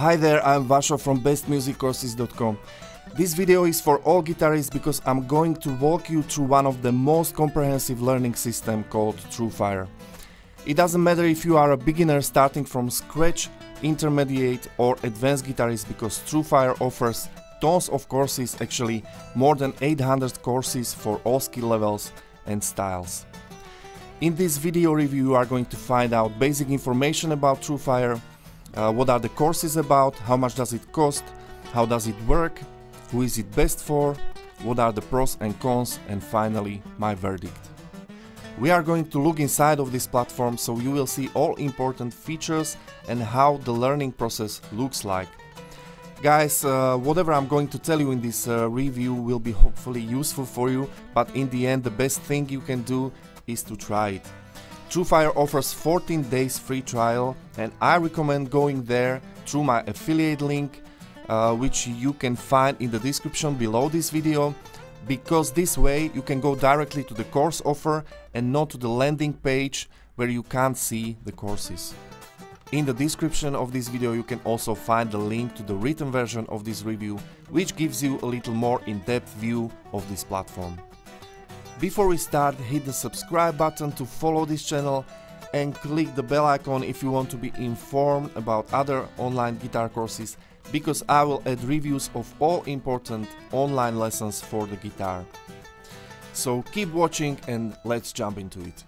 Hi there, I'm Vasho from bestmusiccourses.com. This video is for all guitarists because I'm going to walk you through one of the most comprehensive learning system called TrueFire. It doesn't matter if you are a beginner starting from scratch, intermediate or advanced guitarist because TrueFire offers tons of courses, actually more than 800 courses for all skill levels and styles. In this video review you are going to find out basic information about TrueFire, uh, what are the courses about, how much does it cost, how does it work, who is it best for, what are the pros and cons, and finally my verdict. We are going to look inside of this platform so you will see all important features and how the learning process looks like. Guys, uh, whatever I'm going to tell you in this uh, review will be hopefully useful for you, but in the end the best thing you can do is to try it. TrueFire offers 14 days free trial and I recommend going there through my affiliate link uh, which you can find in the description below this video because this way you can go directly to the course offer and not to the landing page where you can't see the courses. In the description of this video you can also find the link to the written version of this review which gives you a little more in-depth view of this platform. Before we start, hit the subscribe button to follow this channel and click the bell icon if you want to be informed about other online guitar courses because I will add reviews of all important online lessons for the guitar. So keep watching and let's jump into it.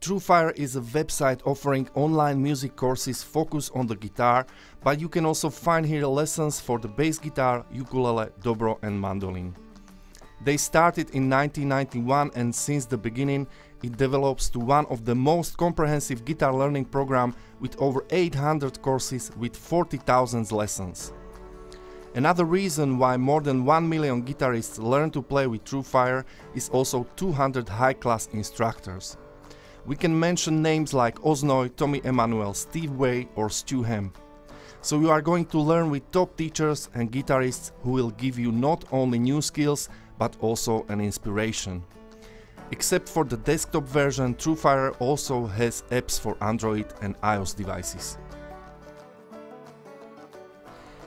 TrueFire is a website offering online music courses focused on the guitar, but you can also find here lessons for the bass guitar, ukulele, dobro and mandolin. They started in 1991 and since the beginning it develops to one of the most comprehensive guitar learning program with over 800 courses with 40,000 lessons. Another reason why more than 1 million guitarists learn to play with TrueFire is also 200 high-class instructors. We can mention names like Oz Noy, Tommy Emmanuel, Steve Vai or Stu Hamm. So you are going to learn with top teachers and guitarists who will give you not only new skills but also an inspiration. Except for the desktop version, TrueFire also has apps for Android and iOS devices.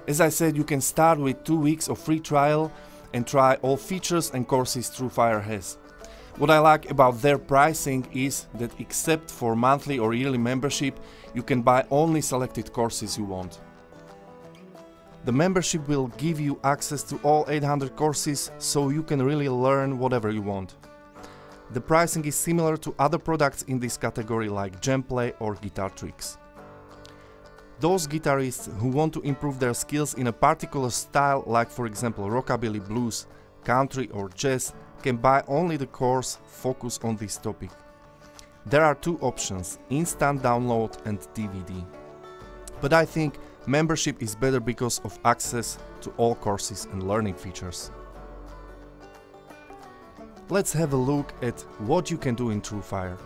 As I said, you can start with 2 weeks of free trial and try all features and courses TrueFire has. What I like about their pricing is that except for monthly or yearly membership, you can buy only selected courses you want. The membership will give you access to all 800 courses so you can really learn whatever you want. The pricing is similar to other products in this category like Jamplay or Guitar Tricks. Those guitarists who want to improve their skills in a particular style like for example rockabilly blues, country or jazz can buy only the course focused on this topic. There are two options, instant download and DVD. But I think Membership is better because of access to all courses and learning features. Let's have a look at what you can do in TrueFire.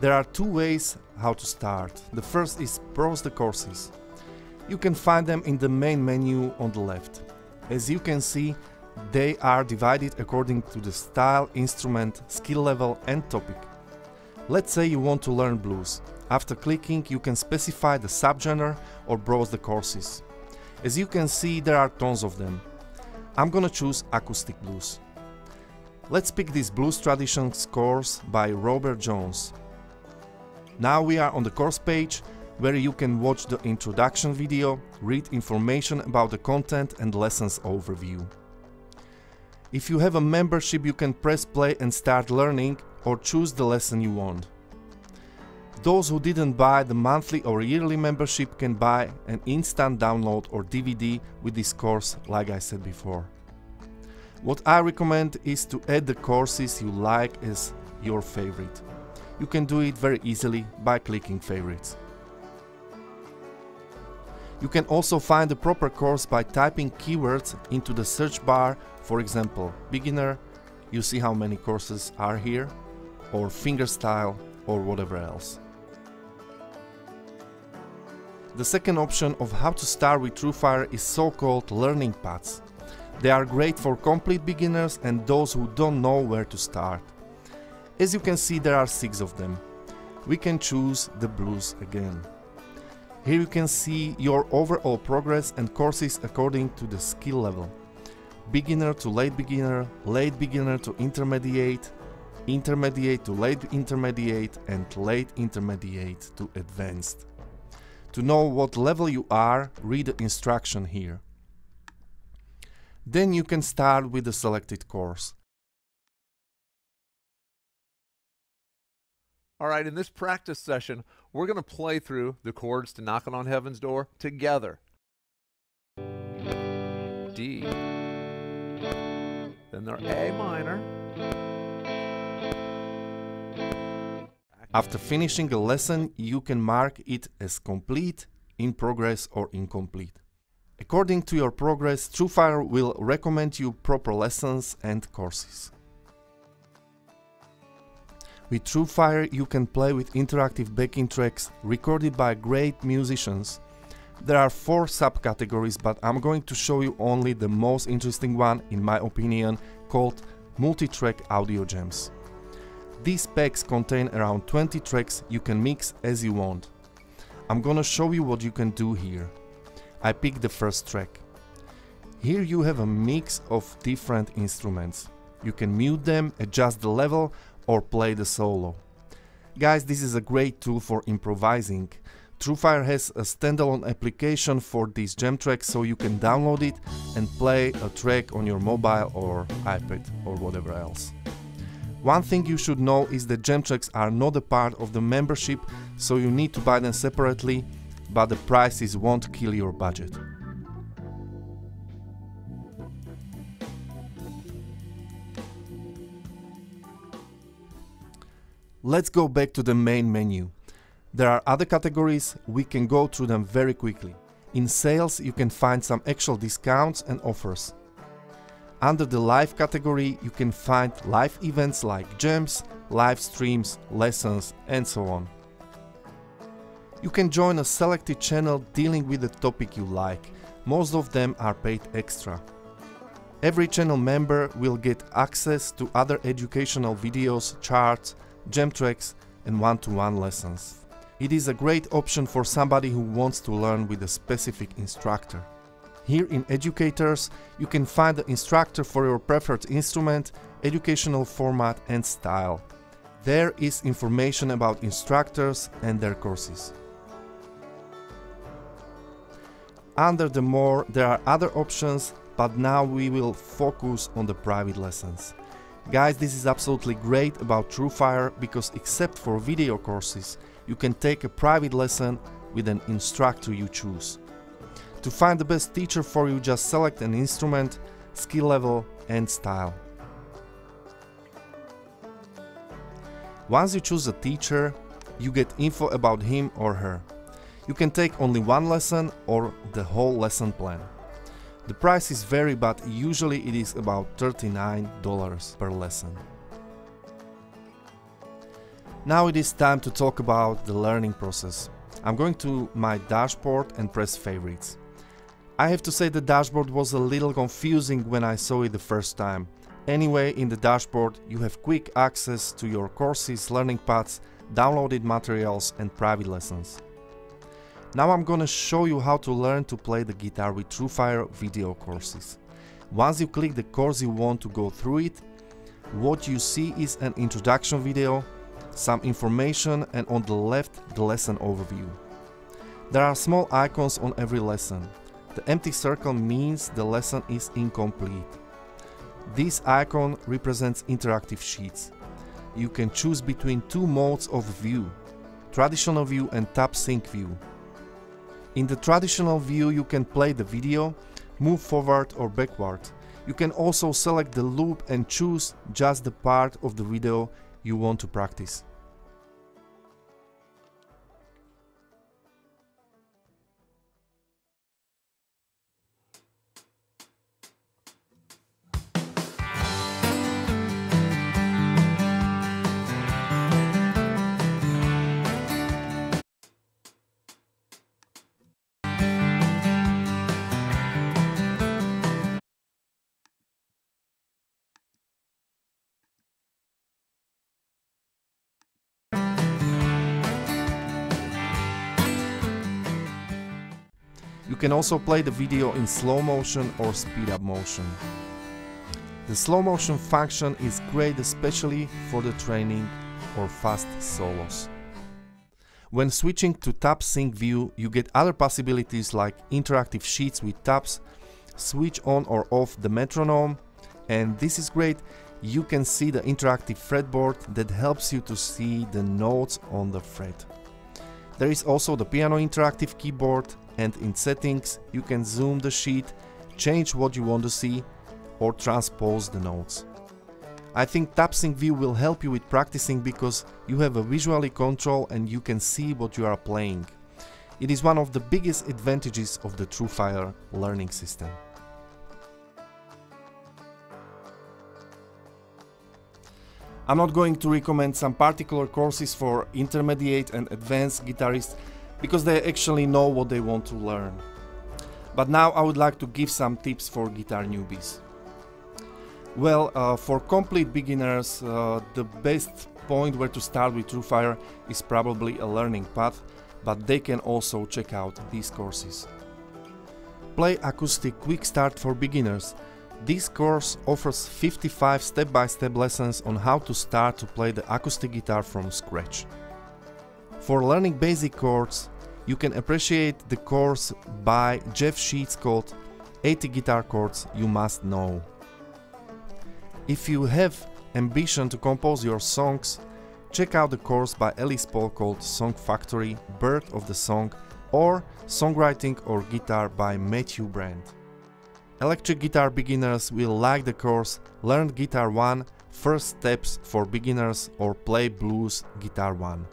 There are two ways how to start. The first is browse the courses. You can find them in the main menu on the left. As you can see, they are divided according to the style, instrument, skill level and topic. Let's say you want to learn blues. After clicking you can specify the subgenre or browse the courses. As you can see there are tons of them. I'm gonna choose acoustic blues. Let's pick this blues traditions course by Robert Jones. Now we are on the course page where you can watch the introduction video, read information about the content and lessons overview. If you have a membership you can press play and start learning or choose the lesson you want. Those who didn't buy the monthly or yearly membership can buy an instant download or DVD with this course like I said before. What I recommend is to add the courses you like as your favorite. You can do it very easily by clicking favorites. You can also find the proper course by typing keywords into the search bar, for example, beginner, you see how many courses are here, or fingerstyle or whatever else. The second option of how to start with TrueFire is so-called learning paths. They are great for complete beginners and those who don't know where to start. As you can see there are six of them. We can choose the blues again. Here you can see your overall progress and courses according to the skill level. Beginner to late beginner, late beginner to intermediate, intermediate to late intermediate and late intermediate to advanced. To know what level you are, read the instruction here. Then you can start with the selected course. All right, in this practice session, we're going to play through the chords to Knocking on Heaven's Door together. D. Then they're A minor. After finishing a lesson, you can mark it as complete, in progress or incomplete. According to your progress, TrueFire will recommend you proper lessons and courses. With TrueFire you can play with interactive backing tracks recorded by great musicians. There are four subcategories but I'm going to show you only the most interesting one in my opinion called multi-track audio jams. These packs contain around 20 tracks you can mix as you want. I'm gonna show you what you can do here. I pick the first track. Here you have a mix of different instruments. You can mute them, adjust the level or play the solo. Guys, this is a great tool for improvising. TrueFire has a standalone application for these jam tracks so you can download it and play a track on your mobile or iPad or whatever else. One thing you should know is that jam tracks are not a part of the membership so you need to buy them separately but the prices won't kill your budget. Let's go back to the main menu. There are other categories, we can go through them very quickly. In sales you can find some actual discounts and offers. Under the live category you can find live events like jams, live streams, lessons and so on. You can join a selected channel dealing with the topic you like. Most of them are paid extra. Every channel member will get access to other educational videos, charts, jam tracks and one-to-one -one lessons. It is a great option for somebody who wants to learn with a specific instructor. Here in Educators, you can find the instructor for your preferred instrument, educational format and style. There is information about instructors and their courses. Under the more, there are other options, but now we will focus on the private lessons. Guys, this is absolutely great about TrueFire because except for video courses, you can take a private lesson with an instructor you choose. To find the best teacher for you, just select an instrument, skill level and style. Once you choose a teacher, you get info about him or her. You can take only one lesson or the whole lesson plan. The prices vary but usually it is about $39 per lesson. Now it is time to talk about the learning process. I'm going to my dashboard and press favorites. I have to say the dashboard was a little confusing when I saw it the first time. Anyway, in the dashboard you have quick access to your courses, learning paths, downloaded materials and private lessons. Now I'm gonna show you how to learn to play the guitar with TrueFire video courses. Once you click the course you want to go through it, what you see is an introduction video, some information and on the left the lesson overview. There are small icons on every lesson. The empty circle means the lesson is incomplete. This icon represents interactive sheets. You can choose between two modes of view, traditional view and tab sync view. In the traditional view you can play the video, move forward or backward. You can also select the loop and choose just the part of the video you want to practice. You can also play the video in slow motion or speed up motion. The slow motion function is great especially for the training or fast solos. When switching to tab sync view, you get other possibilities like interactive sheets with tabs, switch on or off the metronome, and this is great, you can see the interactive fretboard that helps you to see the notes on the fret. There is also the piano interactive keyboard and in settings you can zoom the sheet, change what you want to see or transpose the notes. I think TabSync View will help you with practicing because you have a visually control and you can see what you are playing. It is one of the biggest advantages of the TrueFire learning system. I'm not going to recommend some particular courses for intermediate and advanced guitarists because they actually know what they want to learn. But now I would like to give some tips for guitar newbies. Well, uh, for complete beginners, uh, the best point where to start with TrueFire is probably a learning path, but they can also check out these courses. Play Acoustic Quick Start for Beginners this course offers 55 step-by-step -step lessons on how to start to play the acoustic guitar from scratch. For learning basic chords, you can appreciate the course by Jeff Scheetz called 80 Guitar Chords You Must Know. If you have ambition to compose your songs, check out the course by Ellis Paul called Song Factory, Birth of the Song or Songwriting or Guitar by Matthew Brand. Electric guitar beginners will like the course Learn Guitar 1 First Steps for Beginners or Play Blues Guitar 1.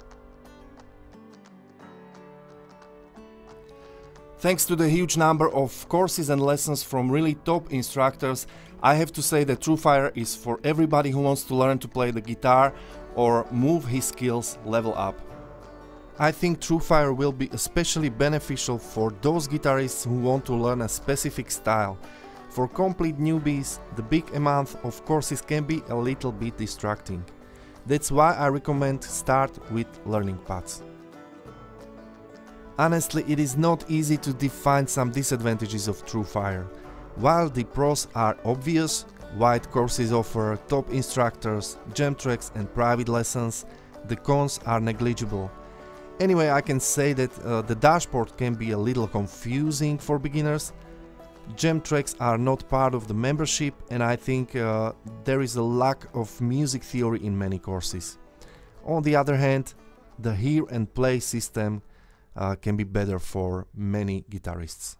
Thanks to the huge number of courses and lessons from really top instructors, I have to say that TrueFire is for everybody who wants to learn to play the guitar or move his skills level up. I think TrueFire will be especially beneficial for those guitarists who want to learn a specific style. For complete newbies, the big amount of courses can be a little bit distracting. That's why I recommend start with learning paths. Honestly, it is not easy to define some disadvantages of TrueFire. While the pros are obvious, wide courses offer top instructors, jam tracks and private lessons, the cons are negligible. Anyway, I can say that uh, the dashboard can be a little confusing for beginners. Jam tracks are not part of the membership and I think uh, there is a lack of music theory in many courses. On the other hand, the hear and play system uh, can be better for many guitarists.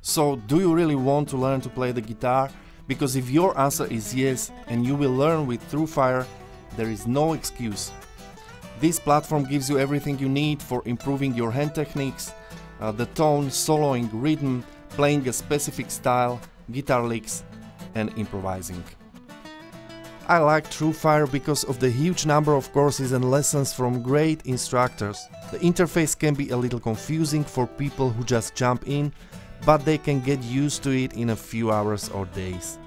So, do you really want to learn to play the guitar? Because if your answer is yes and you will learn with TrueFire, there is no excuse. This platform gives you everything you need for improving your hand techniques, uh, the tone, soloing, rhythm, playing a specific style, guitar licks and improvising. I like TrueFire because of the huge number of courses and lessons from great instructors. The interface can be a little confusing for people who just jump in, but they can get used to it in a few hours or days.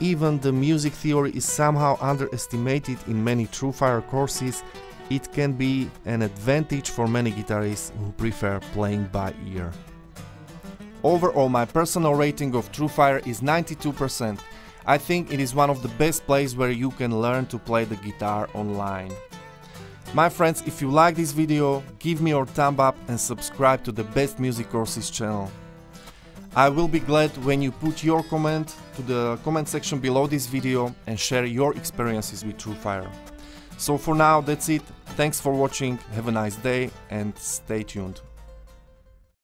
Even the music theory is somehow underestimated in many TrueFire courses, it can be an advantage for many guitarists who prefer playing by ear. Overall my personal rating of TrueFire is 92%. I think it is one of the best places where you can learn to play the guitar online. My friends, if you like this video, give me your thumb up and subscribe to the Best Music Courses channel. I will be glad when you put your comment to the comment section below this video and share your experiences with TrueFire. So for now that's it, thanks for watching, have a nice day and stay tuned.